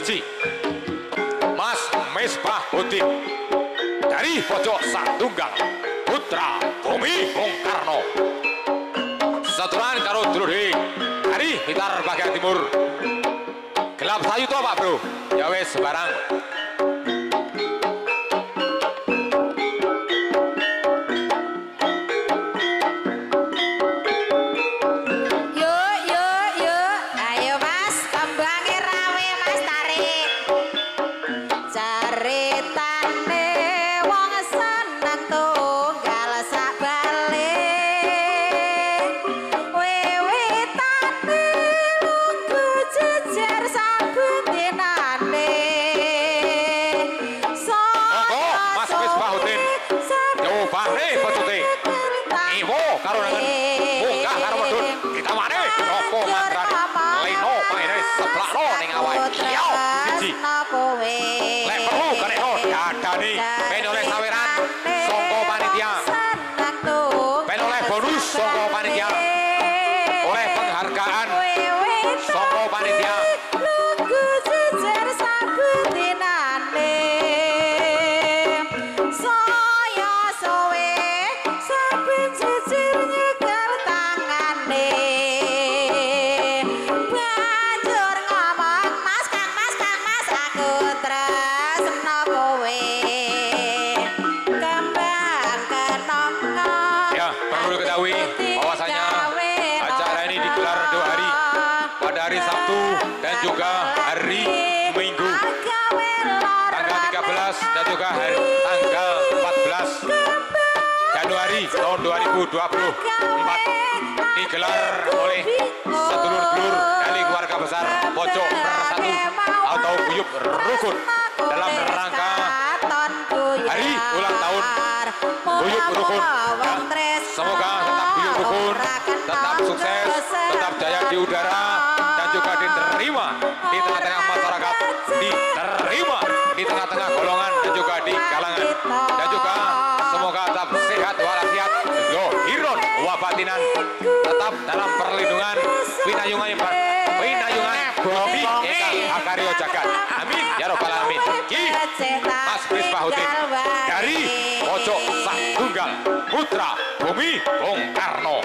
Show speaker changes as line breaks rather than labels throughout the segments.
Siji Mas Misbah Udin dari pojok Satunggal Putra Bumi Bung Karno. Saturan karo Drudi dari Hitar bagian timur. Gelap sayu tuh Pak Bro? Ya wes sembarang 2024 digelar oleh sedulur-dulur dari keluarga besar Pojok Bersatu atau Buyup Rukun dalam rangka hari ulang tahun Buyup Rukun. Ya, semoga tetap Buyup Rukun, tetap sukses, tetap jaya di udara dan juga diterima di tengah-tengah masyarakat, diterima wabatinan tetap dalam perlindungan. Pinayungan pinayungan Bobi Eka Akario Jagat. Amin. Ya robbal alamin. Ki Mas Misbahuddin dari Pojok Sak Tunggal Putra Bumi Bung Karno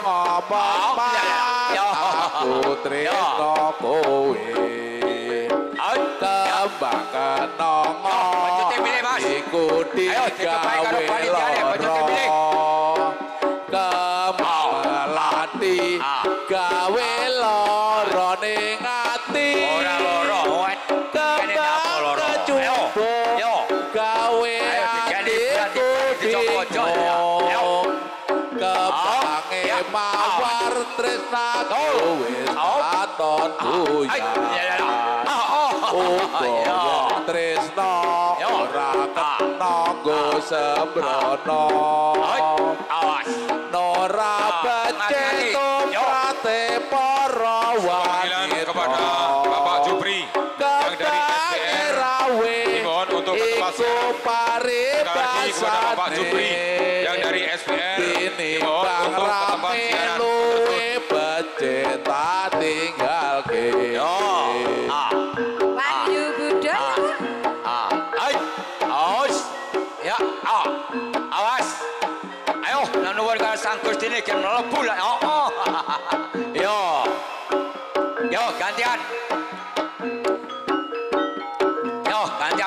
ngomong
mas.
Aku trito kowe kembang
ke
nongong
ikuti
gawe lorong
Oh.
wis katon
ya, ya, ya.
buyar tresno
Yo.
ora
Ah.
ketno nggo sembrono
Ah,
becik tumrate para wanita
kepada Bapak Jupri yang dari SDR Dimohon untuk lagi kepada Bapak Jupri yang dari SPR dimohon untuk bertempat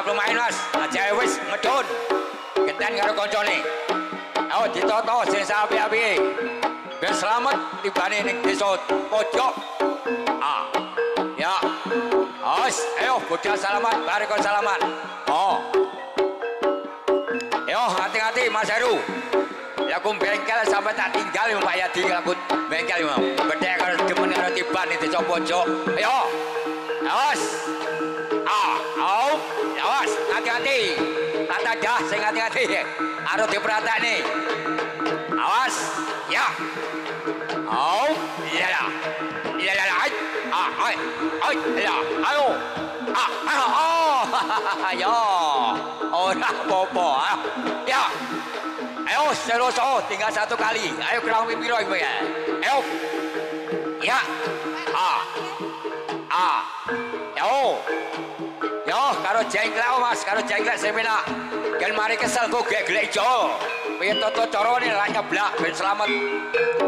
pemain Mas. Aja wis medun. Genten karo koncone. Ayo ditoto sing sapi-api. Ben selamat tibane ning desa pojok. Ah. Ya. Awas, ayo budal salaman, bareko salaman. Oh. Yo, hati-hati Mas Heru. Laku bengkel sampai tak tinggal Mbak Yadi laku bengkel mau. Bedek kalau demen kalau tiban itu coba cok. Ayo, awas. Hati-hati. Tata dah, sing hati-hati. Harus diperhati nih. Awas, ya. Au, lah. Iya lah, ay. Ah, ay, ay, iya, ayo. Ah, ayo, oh, ya. Ora apa-apa. ah. Ya. Ayo, seroso, tinggal satu kali. Ayo kurang piro ibu ya. Ayo. Ya. Ah. Ah. Karo jengklek Mas, karo jengklek semena. Kan mari kesel kok gek glek ijo. Toto carane lah nyeblak ben selamat.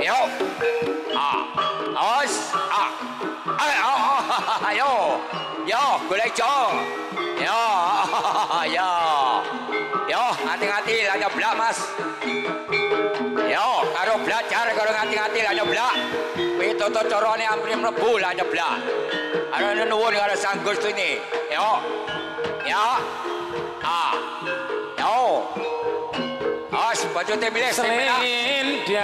Yo. Ah. Awas. Ah. Ayo. Ayo. Yo, golek ijo. Yo. Yo. Yo, hati-hati lah nyeblak Mas. Yo, karo belajar karo ngati-ngati lah nyeblak. Piye toto carane ampri mlebu nyeblak. Ada nuwun karo Sang ini. Yo. Ya. Ah. Yo. As baju teh milih semena.
selendang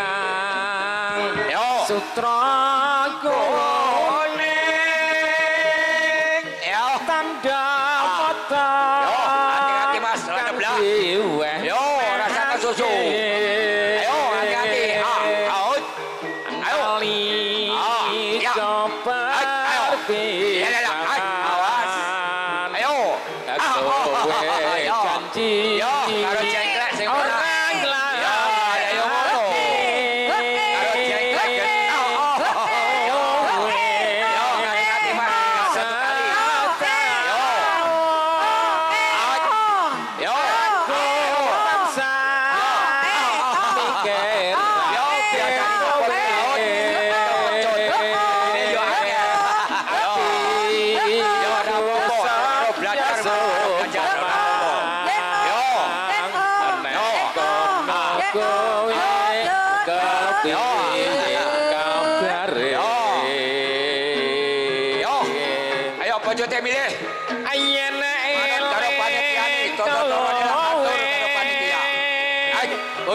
Yo.
sutra kuning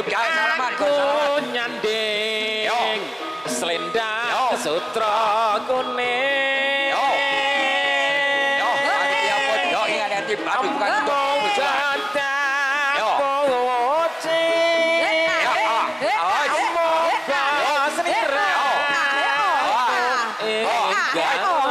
Salaman, salaman.
nyanding
Yo.
selendang
Yo.
sutra kuning
Yo. Yo, bukan. Yo.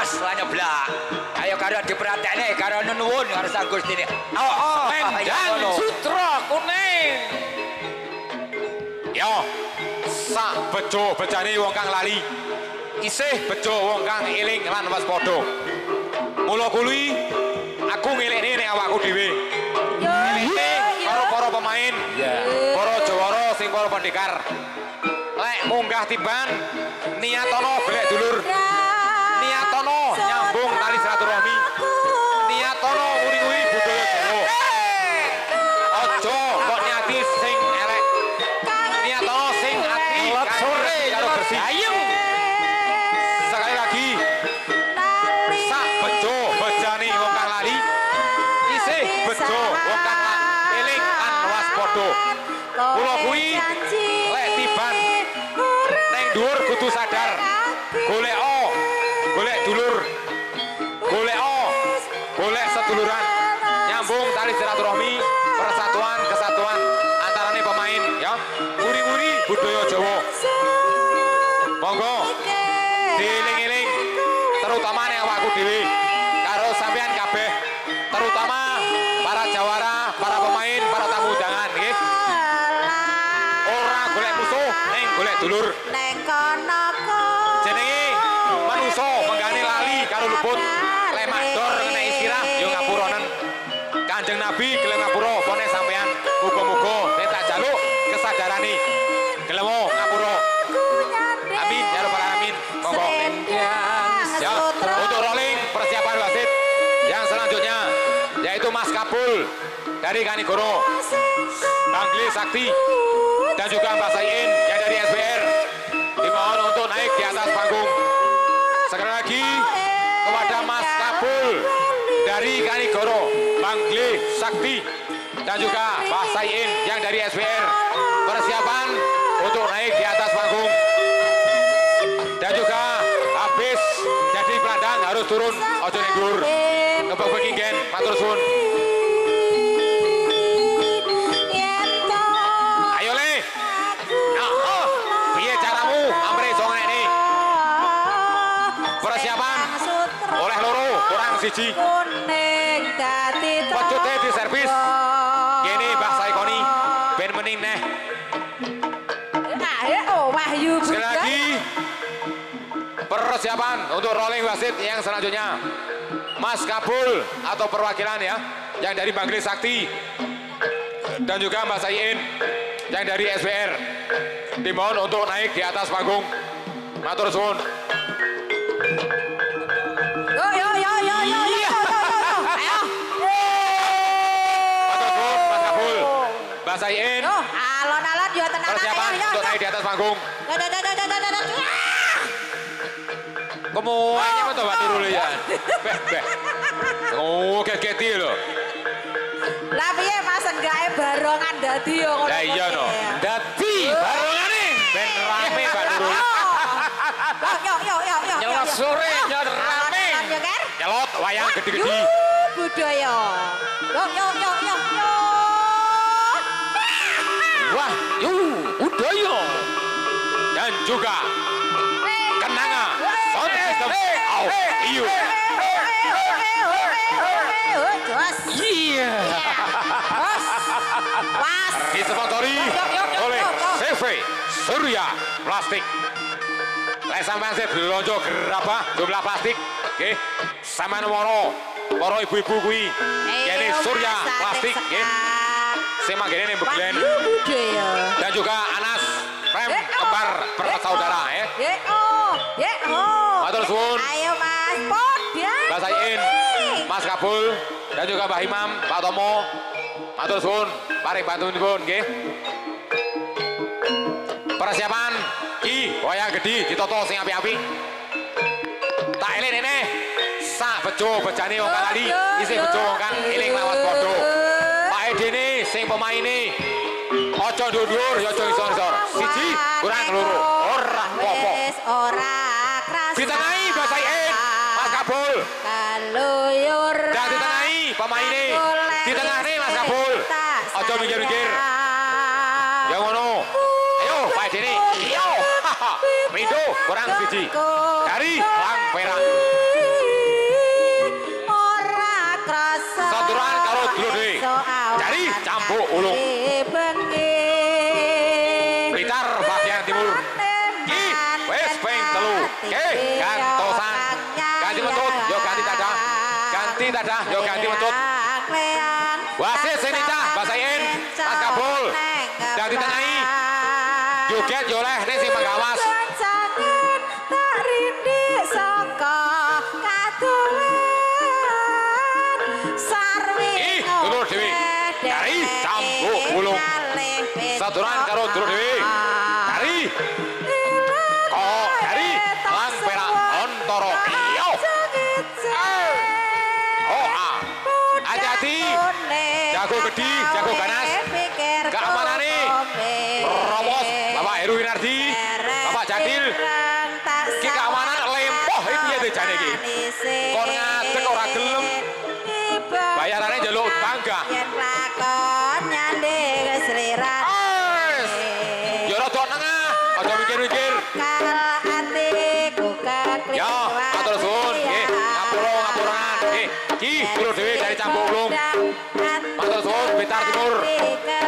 Mas, nyeblak. Ayo karo diperhatekne karo nuwun karo Sang Gusti ini. Oh, oh, ya
Selendang
ngono.
sutra kuning
Yo, sak bejo bejane wong kang lali. Isih bejo wong kang eling lan waspada. Mula kuwi aku ngelekne ning awakku dhewe. Ngelekne karo para pemain,
ya
para jawara sing para pendekar. Lek munggah tiban niatono golek dulur, silaturahmi niatono uri-uri budaya Jawa. Aja kok niati sing elek niatono sing ati
sore
karo bersih.
ayo
sekali lagi. Sak bejo
bejani wong kang lali. Isih bejo wong kang eling lan waspada kula kuwi lek tiban. Ning dhuwur kudu sadar. Golek tali silaturahmi, persatuan, kesatuan antarane pemain ya. Muri-muri budaya Jawa. Monggo dieling-eling terutama nih awakku dhewe karo sampean kabeh terutama para jawara, para pemain, para tamu undangan nggih. Ora golek musuh, ning golek dulur.
Neng kono
Jenenge manusa menggane lali karo luput. Lek mandor kena istirahat yo ngapuronen. Kanjeng Nabi gelem ngapura pone sampean. Muga-muga nek tak jaluk kesadarane. Gelem ngapura. Amin ya rabbal alamin. Monggo. Ya, untuk rolling persiapan wasit yang selanjutnya yaitu Mas Kapul dari Kanigoro, Bangli Sakti dan juga Mbak Sayin yang dari SBR dimohon untuk naik di atas panggung. Sekali lagi kepada Mas Kapul dari Kanigoro, Bangli Sakti dan juga Mbak Sayin yang dari SBR persiapan untuk naik di atas panggung. Dan juga habis jadi pelandang harus turun ojo nenggur kebak begingen matur suwun. Ayo nah, oh, untuk rolling wasit yang selanjutnya. Mas Kabul atau perwakilan ya, yang dari Bangli Sakti. Dan juga Mbak Sayin yang dari SBR. Dimohon untuk naik di atas panggung. Matur suwun.
Yo yo yo yo yo yo.
Mas
alon-alon juga
tenang
ae. Persiapan
untuk naik di atas panggung.
Dadah dadah dadah dadah
kemuanya mah coba tiru ya beh beh oh keketi loh
Lah piye Mas enggake barongan dadi yo ngono.
Lah iya no.
Dadi barongane.
ben rame Mbak Nurul
Yo yo yo yo yo.
Nyelot sore, rame.
Yo kan.
nyelot wayang gede-gede
budaya. Yo yo yo yo yo.
Wah, yu, udaya.
dan juga the
f
out
you.
Yeah. Pas. Disemotori
oleh CV Surya Plastik. Lesan Pansit lonjo gerabah jumlah plastik. Oke, sama moro para ibu-ibu kuwi. Kene Surya Plastik nggih. Sing manggene Beglen. Dan juga Anas Rem kembar bersaudara ya.
Ye oh, ye oh.
Matur suwun.
Ayo Mas, podya.
Mbak Sayin, Mas Kabul, dan juga Mbak Imam, Pak Tomo, Matur Suwun, paring bantu pun, nggih. Persiapan, ki, wayang gede, ditoto sing api-api. Tak eling ini, sak bejo bejane wong kang ali, isi bejo wong kang eling lawas podo. Pak Edi ini, sing pemain ini, ojo dhuwur, ya ojo isor-isor. Siji, kurang loro, ora apa-apa.
Wis ora.
Ditengahi basain Mas Kabul.
Kaluyur.
Dan ditengahi pemaine. Ditengahne Mas Kabul. ojo mikir-mikir. Ya ngono. Ayo Pak ayo Yo. Mindo kurang siji. Dari Lang Perak. Saturan, kalau dulu deh. Cari, campur Ulung. cah dah, yo ganti metut. Wasit sini cah, pasain, pas kabul, ganti tengahi. Juket yo leh, ini si pengawas. Dulu Dewi, Dari Sambu Bulung Saturan Karo Dulu Dewi. Munggah.
yen lakon nyanding slirat
Wes. Ya rada nengah, aja mikir-mikir.
kal atiku keklik
Ya, matur suwun. Nggih, ngapura ngapurangan. Nggih, iki kula dhewe dari Cambuk Ulung. Matur suwun Blitar Timur.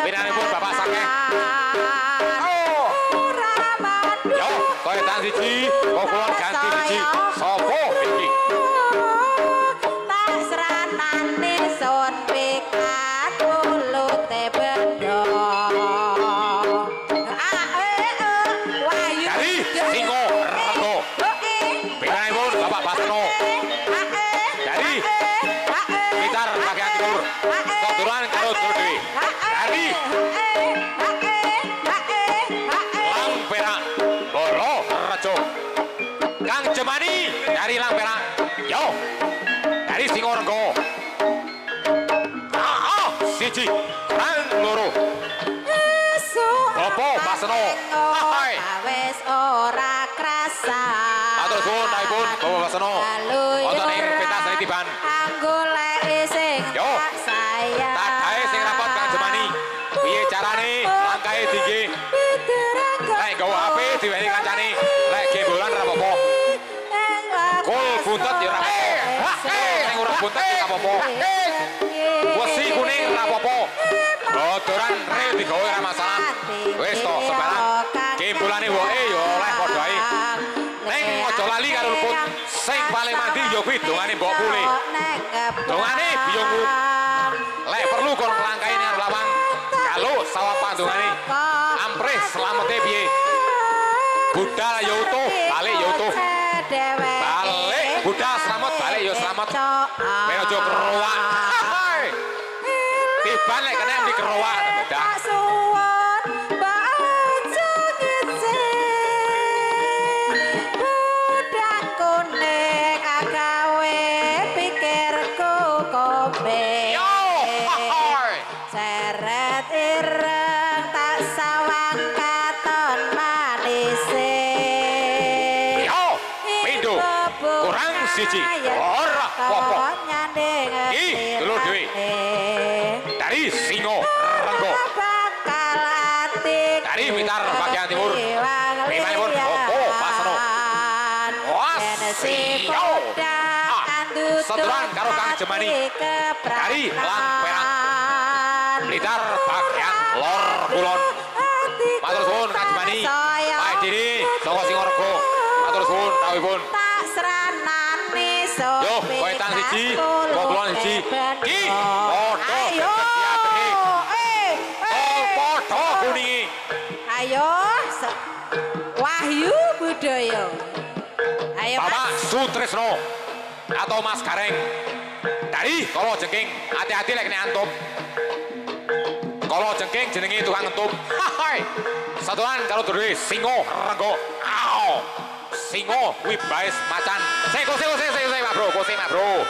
Pinanipun Bapak Sakeh. Oh. Yo, kaya tan siji, kok kula ganti siji. Sopo iki? Dari Lang Perak. Yo. Dari Singo Rego. Ah, ah, siji. Rang loro. Opo, Basno? Hai.
Wes ora krasa.
Matur suwun naipun Bapak Basno. Wonten ing pentas Nitiban.
Anggolek sing
Yo.
tak sayang.
Tadahe sing rapot Kang Jemani. Piye carane langkahe tinggi? Lek gawa HP diwehi kancane. Ya ora apa-apa. Wesi kuning ora apa-apa. Bodoran re digawe ora masalah. Wis to sembarang. Gembulane woke ya oleh padha ae. Ning aja lali karo luput. Sing paling mandi ya kuwi dongane Mbok Pule. Dongane biyungku. Lek perlu kon nglangkahi nang lawang. Kalau sawah pandongane. Ampres selamete piye? Budal ya utuh, balik ya utuh. Balik, budal selamat, balik ya selamat. Men aja kerowak. Tiban lek kena di kerowak dah. Siji. Ora apa-apa. Ih, telur dhewe. Dari Singo Renggo.
Dari
Blitar bagian timur. Pinanipun Opo siyo. Ah, seturan karo Kang Jemani. Dari Lang Perak. Blitar bagian lor kulon. Matur suwun Kang Jemani. Pak Dini, saka Singo Renggo. Matur suwun rawuhipun.
tak
Yo, kowe tan siji, kowe kulon siji. Ki, padha
ayo
diateni.
eh
Tol padha kuningi.
ayo Wahyu Budaya ayo
Bapak
Mas
Sutrisno atau Mas Gareng. Dari Kolo Jengking. Hati-hati lek kena antup Kolo Jengking jenenge tukang entup hai satuan kalau dulu Singo Renggo. Ao Singo kuwi baes macan. Sing kose kose sing sing Pak Bro kose Pak Bro.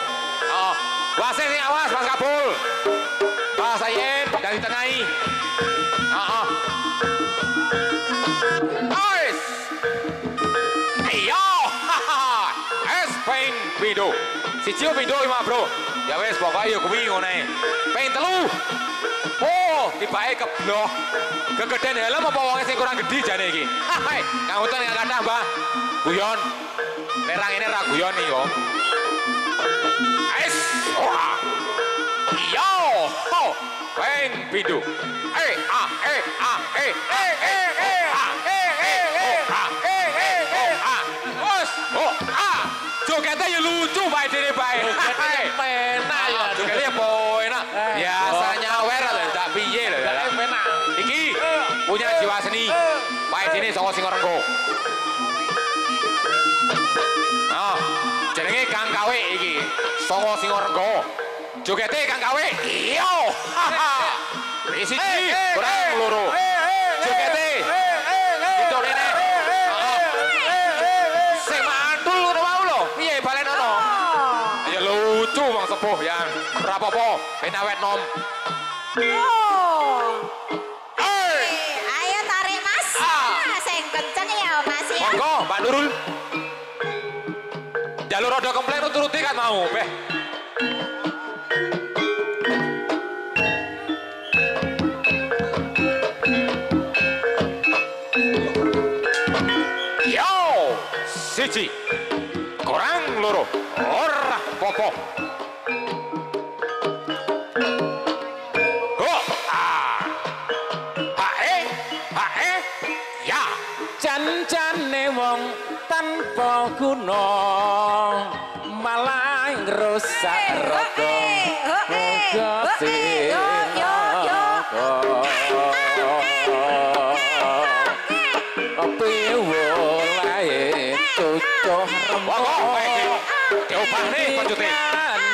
Oh wasit sing awas Mas Kabul. Pak Sayen dari tengahi oh, oh. Peng pindo. Siji pindo iki Bro. Ya wis pokoke ya kuwi ngene. Peng telu. Oh, tibake kebloh. Gegeden helm apa wonge sing kurang gedhi jane iki. Hai, Kang Utan nggak kathah, Mbah. Guyon. Lerang ini ra guyon iki yo. Es. Oh. Iya. Oh. Peng pindo. Eh, ah, eh, ah, eh, eh, eh, eh, ah, eh, eh, eh, ah, eh, eh, eh, ah. Wes. Oh, lucu Pak. Edi Penak Pak
Edi Menak ya.
Jogetnya menak eh. Biasanya wera lho Tak piye lho
Menak
Iki eh. punya eh. jiwa seni. Pak Edi nih sama singa Nah Jadinya Kang Kawe iki. Saka singa Jogete Kang Kawe Iyo Isi ji Kurang ngeluru Jogetnya Sepuh ya. Ora apa-apa, ben awet nom.
Oh.
Eh,
Ayo tarik Mas.
Ah.
Ah, sing kenceng ya Mas ya.
monggo Mbak Nurul. Jalur roda komplain turuti kan mau, beh.
Ngrusak raga Moga sing piwolae cucuh
Wah, kok kayak gitu? Diubah nih bajute.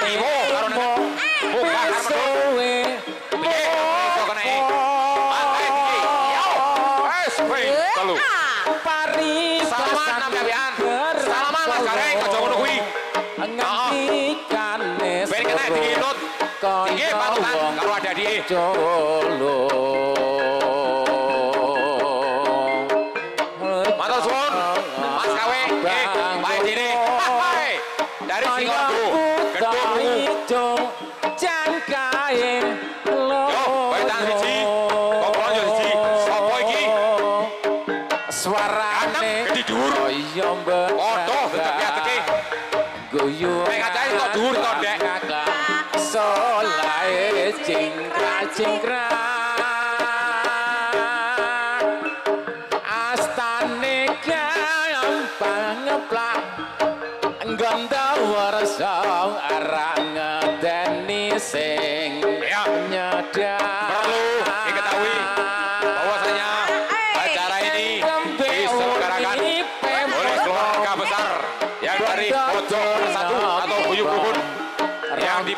Iwo karo buka karo Piye iso iki. Yo. Wes, telu.
pari.
Salaman Mas Gareng aja ngono kuwi.
Ngendikane
Ben kena dikinut. Iki patutan karo adadike.
Jolo
Matur suwun. Mas Kawe, eh, Pak Dine. Hai. Dari Singorgo, Gedung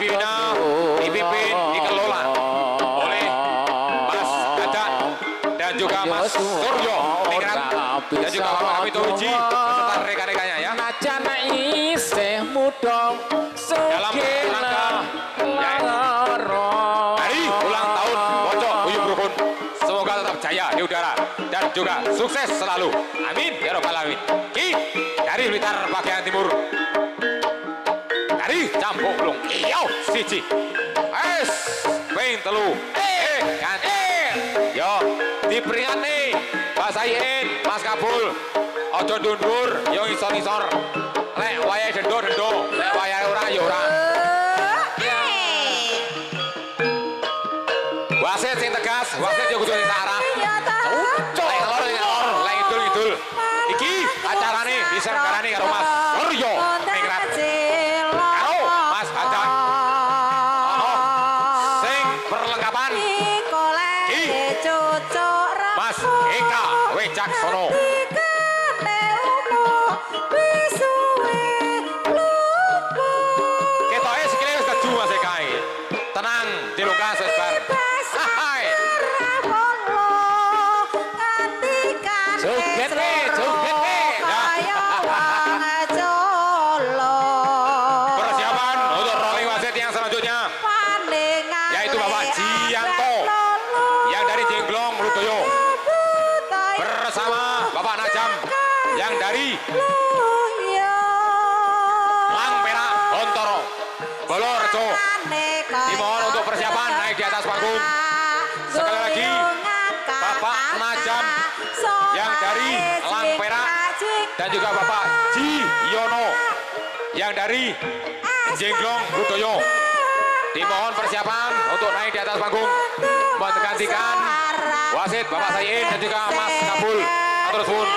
dibina, dipimpin, dikelola oleh Mas Dadan dan juga Mas Suryo Ningrat dan juga Bapak Kami Tuji beserta rekan-rekannya ya.
Najan isih muda
Dalam rangka Hari ulang tahun pojok guyup rukun. Semoga tetap jaya di udara dan juga sukses selalu. Amin ya robbal alamin. Ki dari Blitar bagian timur. Belung. Iyo siji. Es ping telu. Eh kan eh. Yo diperingat nih Mas Ayin, Mas Kabul. Ojo dundur, yo isor-isor. Lek wayahe dendo-dendo, lek wayahe ora yo ora. Wasit sing tegas, wasit yo kudu sing arah. Lek ngelor sing ngelor, lek idul-idul. Iki acarane diselenggarani karo Mas Ningrat. Yang dari Lang Perak Bontoro Bolorejo dimohon untuk persiapan naik di atas panggung. Sekali lagi, Bapak Najam yang dari Lang Perak dan juga Bapak Ji Yono yang dari Jengglong Ludoyo dimohon persiapan untuk naik di atas panggung. Menggantikan wasit Bapak Sayin dan juga Mas Kabul. Terus pun